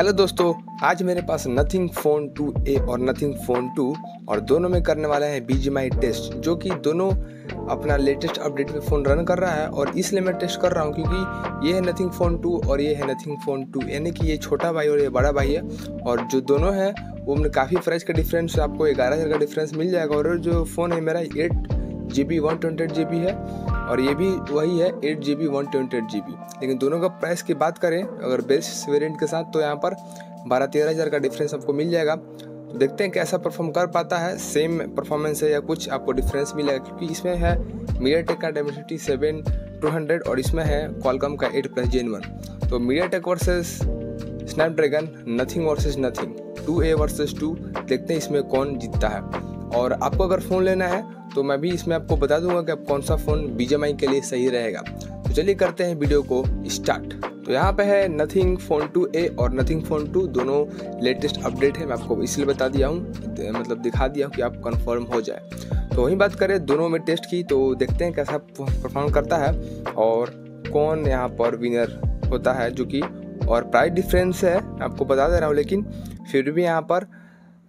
Hello दोस्तों, आज मेरे पास नथिंग फ़ोन टू ए और नथिंग फ़ोन 2 और दोनों में करने वाले हैं बीजीएमआई टेस्ट जो कि दोनों अपना लेटेस्ट अपडेट पे फ़ोन रन कर रहा है और इसलिए मैं टेस्ट कर रहा हूँ क्योंकि ये है नथिंग फ़ोन 2 और ये है नथिंग फ़ोन 2 यानी कि ये छोटा भाई और ये बड़ा भाई है और जो दोनों हैं, वो में काफ़ी प्राइस का डिफरेंस आपको ग्यारह हज़ार का डिफरेंस मिल जाएगा और जो फ़ोन है मेरा eight G B one twenty eight G B है और ये भी वही है eight G B one twenty eight G B लेकिन दोनों का प्राइस की बात करें, अगर बेस्ट वेरिएंट के साथ तो यहाँ पर बारह तेरह हज़ार का डिफरेंस आपको मिल जाएगा। तो देखते हैं कैसा परफॉर्म कर पाता है। सेम परफॉर्मेंस है या कुछ आपको डिफरेंस मिलेगा, क्योंकि इसमें है मीडिया टेक का डेमिसिटी सेवन टू हंड्रेड और इसमें है कॉलकम का एट प्लस जेन वन तो MediaTek versus Snapdragon Nothing versus Nothing two A versus two देखते हैं इसमें कौन जीतता है। और आपको अगर फ़ोन लेना है तो मैं भी इसमें आपको बता दूँगा कि आप कौन सा फ़ोन बीजेमआई के लिए सही रहेगा। तो चलिए करते हैं वीडियो को स्टार्ट तो यहाँ पे है नथिंग फ़ोन टू ए और नथिंग फ़ोन टू दोनों लेटेस्ट अपडेट है। मैं आपको इसलिए बता दिया हूँ मतलब दिखा दिया हूँ कि आप कंफर्म हो जाए। तो वहीं बात करें दोनों में टेस्ट की तो देखते हैं कैसा परफॉर्म करता है और कौन यहाँ पर विनर होता है, जो कि और प्राइस डिफरेंस है आपको बता दे रहा हूँ, लेकिन फिर भी यहाँ पर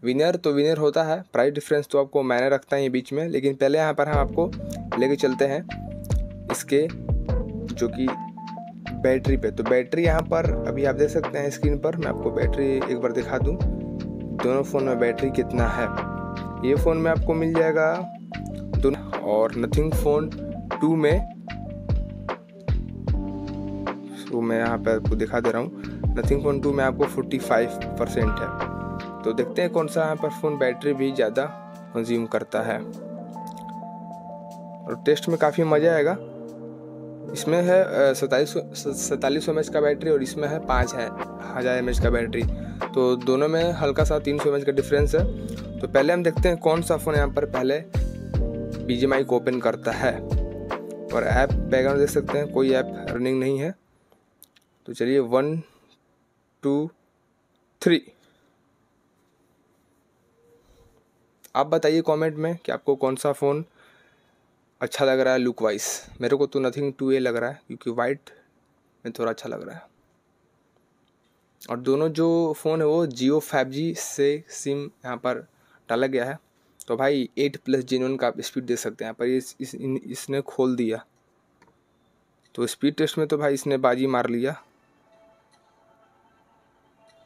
विनर तो विनर होता है प्राइस डिफरेंस तो आपको मैंने रखता है ये बीच में, लेकिन पहले यहाँ पर हम आपको लेके चलते हैं इसके जो कि बैटरी पे। तो बैटरी यहाँ पर, अभी आप देख सकते हैं स्क्रीन पर, मैं आपको बैटरी एक बार दिखा दूँ। दोनों फ़ोन में बैटरी कितना है? ये फ़ोन में आपको मिल जाएगा दोनों और नथिंग फ़ोन टू में। तो मैं यहाँ पर आपको दिखा दे रहा हूँ। नथिंग फ़ोन टू में आपको 45 परसेंट है। तो देखते हैं कौन सा यहाँ पर फ़ोन बैटरी भी ज़्यादा कंज्यूम करता है। और टेस्ट में काफ़ी मज़ा आएगा। इसमें है सैतालीस सैतालीस सौ एम का बैटरी और इसमें है पाँच है, हज़ार एम का बैटरी तो दोनों में हल्का सा तीन सौ एम का डिफरेंस है। तो पहले हम देखते हैं कौन सा फ़ोन यहाँ पर पहले बी जी को ओपन करता है। और ऐप बैकग्राउंड देख सकते हैं, कोई ऐप रनिंग नहीं है। तो चलिए वन टू थ्री आप बताइए कमेंट में कि आपको कौन सा फ़ोन अच्छा लग रहा है लुक वाइज मेरे को तो नथिंग टू ए लग रहा है क्योंकि वाइट में थोड़ा अच्छा लग रहा है। और दोनों जो फ़ोन है वो जियो फाइव जी से सिम यहाँ पर डाला गया है। तो भाई एट प्लस जेन का आप स्पीड दे सकते हैं यहाँ पर इस, इस, इन, इसने खोल दिया। तो स्पीड टेस्ट में तो भाई इसने बाजी मार लिया।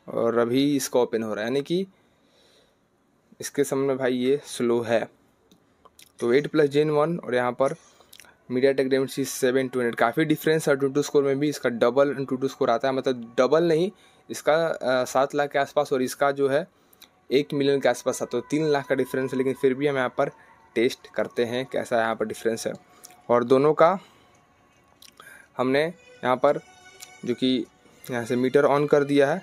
और अभी इसका ओपन हो रहा है यानी कि इसके सामने भाई ये स्लो है। तो एट प्लस जेन वन और यहाँ पर MediaTek Dimensity seven two hundred काफ़ी डिफरेंस है टू टू स्कोर में भी, इसका डबल टू टू स्कोर आता है। मतलब डबल नहीं, इसका सात लाख के आसपास और इसका जो है एक मिलियन के आसपास आता है। तो तीन लाख का डिफरेंस है, लेकिन फिर भी हम यहाँ पर टेस्ट करते हैं कैसा यहाँ पर डिफरेंस है। और दोनों का हमने यहाँ पर जो कि यहाँ से मीटर ऑन कर दिया है।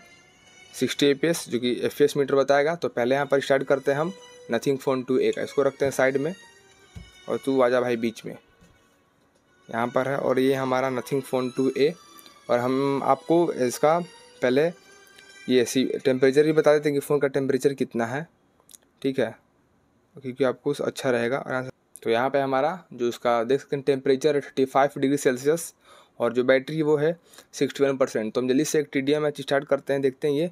सिक्सटी ए जो कि एफ़ मीटर बताएगा। तो पहले यहाँ पर स्टार्ट करते हैं हम। नथिंग फ़ोन टू ए का। इसको रखते हैं साइड में। और तू आजा भाई बीच में। यहाँ पर है। और ये हमारा नथिंग फ़ोन टू ए और हम आपको इसका पहले ये सी टेम्परेचर भी बता देते हैं कि फ़ोन का टेम्परेचर कितना है। ठीक है? क्योंकि आपको अच्छा रहेगा। और तो यहाँ पे हमारा जो इसका देख सकते हैं टेम्परेचर है थर्टी फाइव डिग्री सेल्सियस और जो बैटरी वो है सिक्सटी वन परसेंट तो हम जल्दी से एक T D M H start करते हैं। देखते हैं ये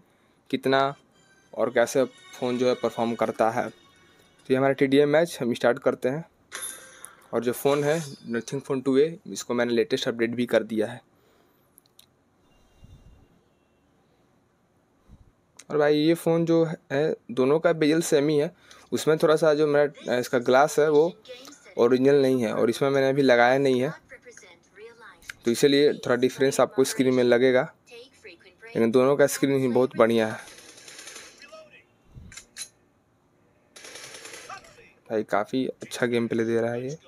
कितना और कैसे फ़ोन जो है परफॉर्म करता है। तो ये हमारा टी डी एम मैच हम स्टार्ट करते हैं। और जो फ़ोन है नथिंग फ़ोन टू ए इसको मैंने लेटेस्ट अपडेट भी कर दिया है। और भाई ये फ़ोन जो है, दोनों का बेजल सेम ही है। उसमें थोड़ा सा जो मेरा इसका ग्लास है, वो ओरिजिनल नहीं है। और इसमें मैंने अभी लगाया नहीं है। तो इसीलिए थोड़ा डिफरेंस आपको स्क्रीन में लगेगा। लेकिन दोनों का स्क्रीन ही बहुत बढ़िया है। भाई काफ़ी अच्छा गेम प्ले दे रहा है ये।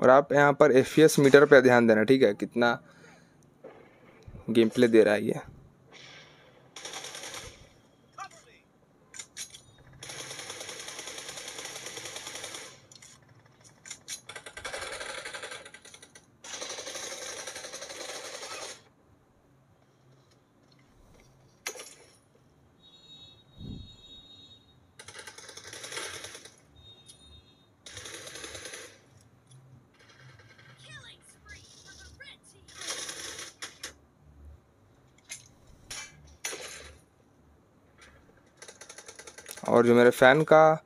और आप यहाँ पर एफ़ मीटर पे ध्यान देना, ठीक है? कितना गेम प्ले दे रहा है ये। और जो मेरे फ़ैन का,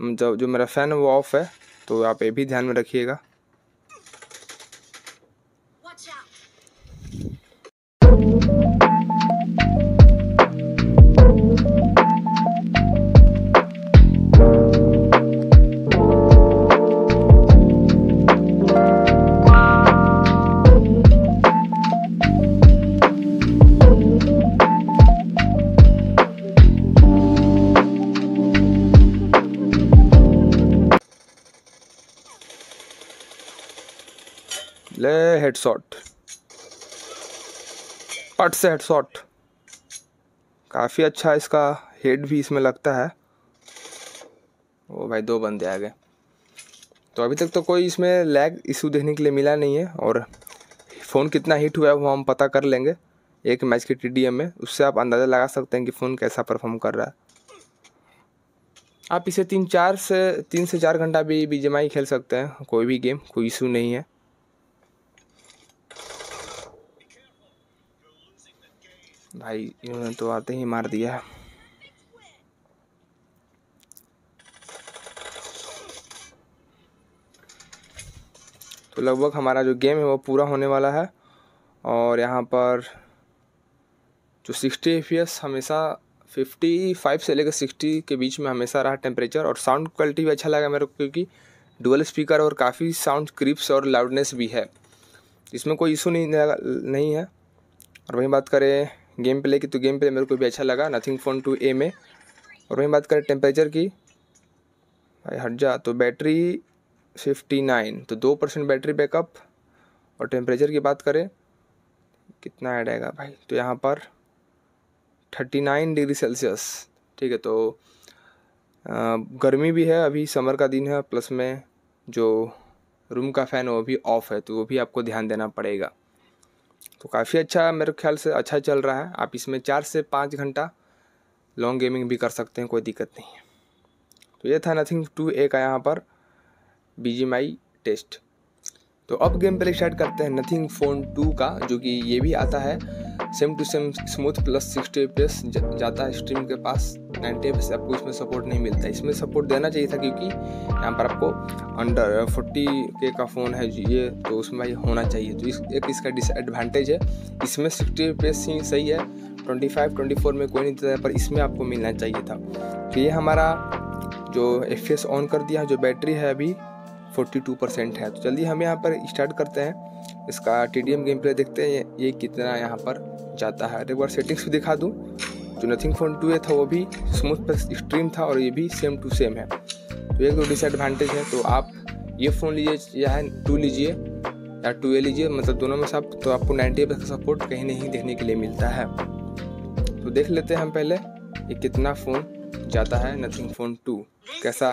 जो जो मेरा फ़ैन है वो ऑफ़ है तो आप ये भी ध्यान में रखिएगा। ले हेडशॉट पट से हेडशॉट काफ़ी अच्छा इसका. हेड भी इसमें लगता है. ओ भाई, दो बंदे आ गए. तो अभी तक तो कोई इसमें लैग इशू देखने के लिए मिला नहीं है और फ़ोन कितना हीट हुआ है वो हम पता कर लेंगे एक मैच के टीडीएम में. उससे आप अंदाज़ा लगा सकते हैं कि फ़ोन कैसा परफॉर्म कर रहा है. आप इसे तीन चार से, तीन से चार घंटा भी बीजेमाई खेल सकते हैं. कोई भी गेम कोई इशू नहीं है. भाई, इन्होंने तो आते ही मार दिया। तो लगभग हमारा जो गेम है वो पूरा होने वाला है। और यहाँ पर जो सिक्सटी एफ़ हमेशा फिफ्टी फाइव से लेकर सिक्सटी के बीच में हमेशा रहा टेम्परेचर और साउंड क्वालिटी भी अच्छा लगा मेरे को क्योंकि डुअल स्पीकर और काफ़ी साउंड क्रिप्स और लाउडनेस भी है। इसमें कोई इशू नहीं नहीं है। और वहीं बात करें गेम प्ले की तो गेम प्ले मेरे को भी अच्छा लगा नथिंग फ़ोन टू ए में। और वहीं बात करें टेम्परेचर की, भाई हट जा तो बैटरी फिफ्टी नाइन तो दो परसेंट बैटरी बैकअप और टेम्परेचर की बात करें, कितना ऐड आएगा भाई? तो यहाँ पर थर्टी नाइन डिग्री सेल्सियस ठीक है तो गर्मी भी है, अभी समर का दिन है प्लस में जो रूम का फ़ैन वो भी ऑफ़ है तो वो भी आपको ध्यान देना पड़ेगा। तो काफ़ी अच्छा मेरे ख्याल से अच्छा चल रहा है। आप इसमें चार से पाँच घंटा लॉन्ग गेमिंग भी कर सकते हैं, कोई दिक्कत नहीं है। तो ये था नथिंग टू ए का यहाँ पर बी टेस्ट तो अब गेम प्ले स्टार्ट करते हैं नथिंग फ़ोन टू का, जो कि ये भी आता है। Same to same smooth plus sixty F जाता है स्ट्रीम के पास। नाइन्टी एफ़ आपको इसमें सपोर्ट नहीं मिलता। इसमें सपोर्ट देना चाहिए था क्योंकि यहाँ पर आपको अंडर फोर्टी के का फ़ोन है ये तो उसमें भाई होना चाहिए। तो इस, एक इसका डिसएडवांटेज है। इसमें सिक्सटी ही सही है ट्वेंटी फाइव ट्वेंटी फोर में कोई नहीं देता पर इसमें आपको मिलना चाहिए था। तो ये हमारा जो एफएस ऑन कर दिया, जो बैटरी है अभी फोर्टी टू परसेंट है। तो जल्दी हम यहाँ पर स्टार्ट करते हैं। इसका T D M game play देखते हैं, ये कितना यहाँ पर जाता है। एक बार सेटिंग्स भी दिखा दूँ। जो नथिंग फ़ोन टू ए था, वो भी स्मूथ प्लस एक्सट्रीम था और ये भी सेम टू सेम है। तो एक दो डिसएडवांटेज है तो आप ये फ़ोन लीजिए, या टू लीजिए, या टू ए लीजिए मतलब दोनों में सब तो आपको नाइन्टी का सपोर्ट कहीं नहीं देखने के लिए मिलता है। तो देख लेते हैं हम पहले, ये कितना फ़ोन जाता है नथिंग फ़ोन टू कैसा?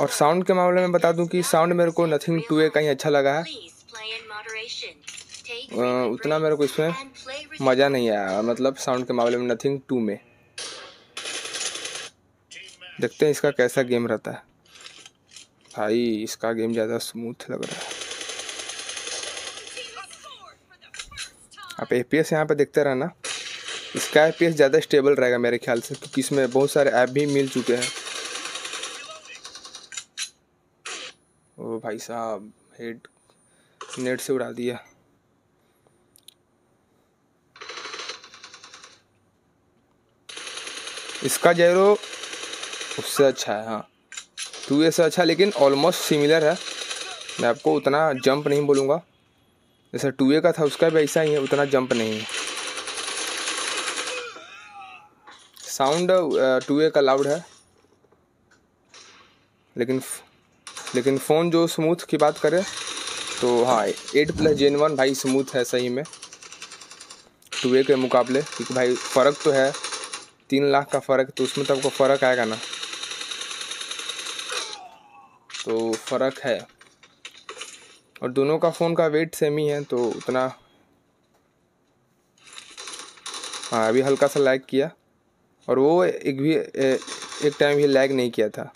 और साउंड के मामले में बता दूँ कि साउंड मेरे को नथिंग टू ए कहीं अच्छा लगा है। उतना मेरे को इसमें मज़ा नहीं आया मतलब साउंड के मामले में नथिंग टू में। देखते हैं इसका कैसा गेम रहता है। भाई, इसका गेम ज़्यादा स्मूथ लग रहा है। आप ए पी एस यहाँ पर देखते रहना। इसका एफ़ पी एस ज़्यादा स्टेबल रहेगा मेरे ख्याल से, क्योंकि इसमें बहुत सारे ऐप भी मिल चुके हैं। ओ भाई साहब हेड नेट से उड़ा दिया। इसका जैरो उससे अच्छा है हाँ। टू ए से अच्छा लेकिन ऑलमोस्ट सिमिलर है। मैं आपको उतना जंप नहीं बोलूँगा। जैसा टू ए का था, उसका भी ऐसा ही है, उतना जंप नहीं है। साउंड टू ए का लाउड है। लेकिन लेकिन फ़ोन जो स्मूथ की बात करें तो हाँ एट प्लस जेन वन भाई स्मूथ है सही में। टू ए के मुकाबले, क्योंकि भाई फ़र्क तो है। तीन लाख का फ़र्क तो उसमें तो आपको फ़र्क आएगा ना। तो फ़र्क है। और दोनों का फ़ोन का वेट सेम ही है तो उतना हाँ अभी हल्का सा लैग किया। और वो एक भी ए, एक टाइम भी लैग नहीं किया था।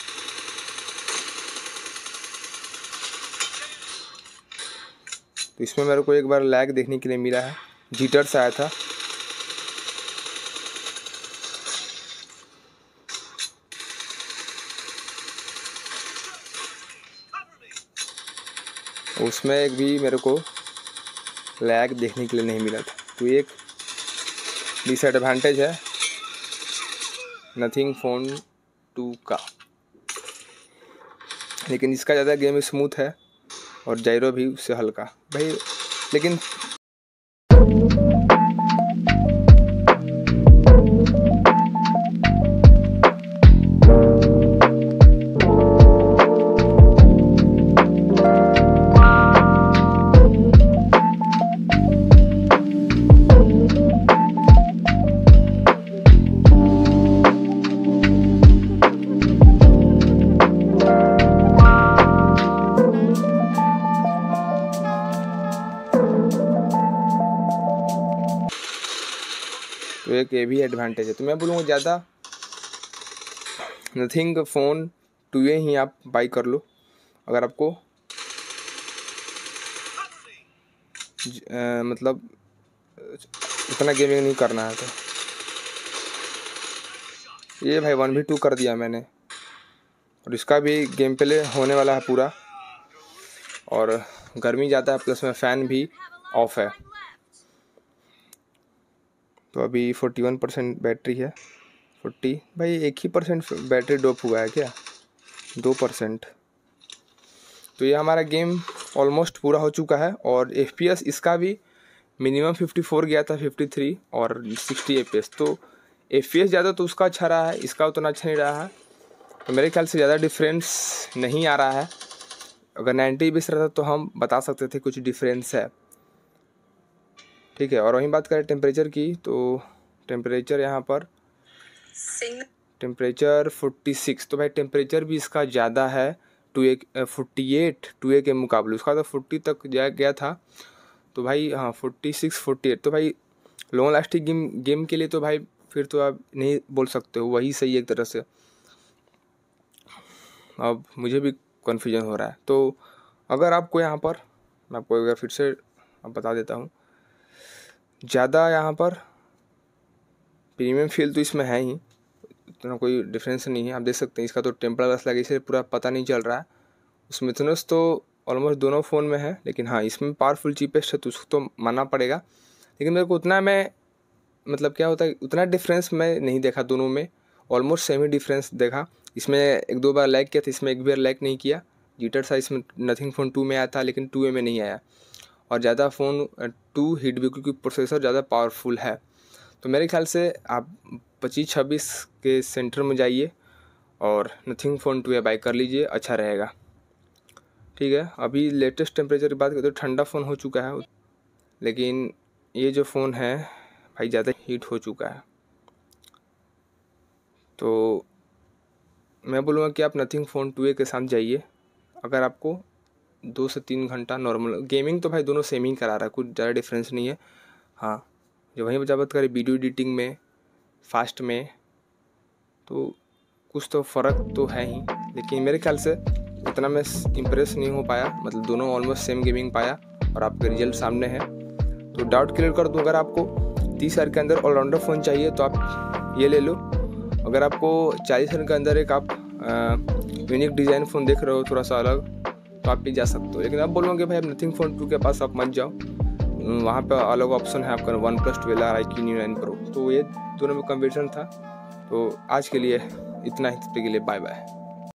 तो इसमें मेरे को एक बार लैग देखने के लिए मिला है। जीटर से आया था। उसमें एक भी मेरे को लैग देखने के लिए नहीं मिला था। तो एक डिसएडवांटेज है। नथिंग फ़ोन टू का। लेकिन इसका ज़्यादा गेम स्मूथ है और जायरो भी उससे हल्का। भाई, लेकिन तो एक ये भी एडवांटेज है। तो मैं बोलूँगा ज़्यादा नथिंग फ़ोन टू ए ही आप बाई कर लो। अगर आपको ज, आ, मतलब इतना गेमिंग नहीं करना है तो। ये भाई वन भी टू कर दिया मैंने। और इसका भी गेम प्ले होने वाला है पूरा। और गर्मी ज़्यादा है प्लस में फ़ैन भी ऑफ़ है। तो अभी फोर्टी वन परसेंट बैटरी है। फोर्टी भाई, एक ही परसेंट बैटरी डोप हुआ है क्या? दो परसेंट तो ये हमारा गेम ऑलमोस्ट पूरा हो चुका है और एफपीएस इसका भी मिनिमम फिफ्टी फोर गया था फिफ्टी थ्री और सिक्सटी एफ़ तो एफपीएस ज़्यादा तो उसका अच्छा रहा है, इसका उतना अच्छा नहीं रहा है। तो मेरे ख्याल से ज़्यादा डिफरेंस नहीं आ रहा है। अगर नाइन्टी बीस रहता तो हम बता सकते थे कुछ डिफरेंस है। ठीक है और वहीं बात करें टेम्परेचर की तो टेम्परेचर यहाँ पर टेम्परेचर फोर्टी सिक्स तो भाई टेम्परेचर भी इसका ज़्यादा है two A forty eight two A के मुकाबले। उसका तो फोर्टी तक जा गया था तो भाई हाँ फोर्टी सिक्स फोर्टी एट तो भाई लॉन्ग लास्टिंग गेम गेम के लिए तो भाई फिर तो आप नहीं बोल सकते हो वही सही एक तरह से। अब मुझे भी कन्फ्यूज़न हो रहा है तो अगर आपको यहाँ पर मैं आपको अगर फिर से अब बता देता हूँ ज़्यादा यहाँ पर प्रीमियम फील तो इसमें है ही, इतना कोई डिफरेंस नहीं है। आप देख सकते हैं, इसका तो टेम्पर ग्लास लगे इसे पूरा पता नहीं चल रहा है। उसमें मिथुनस तो ऑलमोस्ट दोनों फ़ोन में है, लेकिन हाँ इसमें पावरफुल चीपेस्ट है तो उसको तो मानना पड़ेगा। लेकिन मेरे को उतना मैं मतलब क्या होता है, उतना डिफरेंस मैं नहीं देखा दोनों में। ऑलमोस्ट सेम ही डिफरेंस देखा। इसमें एक दो बार लाइक किया था, इसमें एक बार लाइक नहीं किया। जीटर सा इसमें नथिंग फ़ोन टू में आया था, लेकिन टू ए में नहीं आया। और ज़्यादा फ़ोन टू हीट भी क्योंकि प्रोसेसर ज़्यादा पावरफुल है। तो मेरे ख्याल से आप पच्चीस छब्बीस के सेंटर में जाइए और नथिंग फ़ोन टू या बाई कर लीजिए अच्छा रहेगा। ठीक है, अभी लेटेस्ट टेम्परेचर की बात करें तो ठंडा फ़ोन हो चुका है। लेकिन ये जो फ़ोन है, भाई ज़्यादा हीट हो चुका है। तो मैं बोलूँगा कि आप नथिंग फ़ोन टू ए के साथ जाइए। अगर आपको दो से तीन घंटा नॉर्मल गेमिंग तो भाई दोनों सेम ही करा रहा है, कुछ ज़्यादा डिफरेंस नहीं है। हाँ जब वहीं पर बात करें वीडियो एडिटिंग में फास्ट में तो कुछ तो फ़र्क तो है ही, लेकिन मेरे ख्याल से इतना मैं इम्प्रेस नहीं हो पाया मतलब दोनों ऑलमोस्ट सेम गेमिंग पाया और आपके रिज़ल्ट सामने है। तो डाउट क्लियर कर दूँ, अगर आपको तीस हज़ार के अंदर ऑलराउंडर फ़ोन चाहिए तो आप ये ले लो। अगर आपको चालीस हज़ार के अंदर एक आप यूनिक डिज़ाइन फ़ोन देख रहे हो, थोड़ा सा अलग तो आप भी जा सकते हो। लेकिन अब बोलोगे, भाई नथिंग फ़ोन टू के पास, आप मत जाओ। वहाँ पर अलग ऑप्शन है आपका one plus twelve R I Q nine pro तो ये दोनों में कम्पिटिशन था। तो आज के लिए इतना ही के लिए बाय बाय